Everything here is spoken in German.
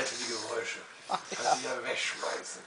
gegenseitige Geräusche. Ach, ja. Also ja wegschmeißen.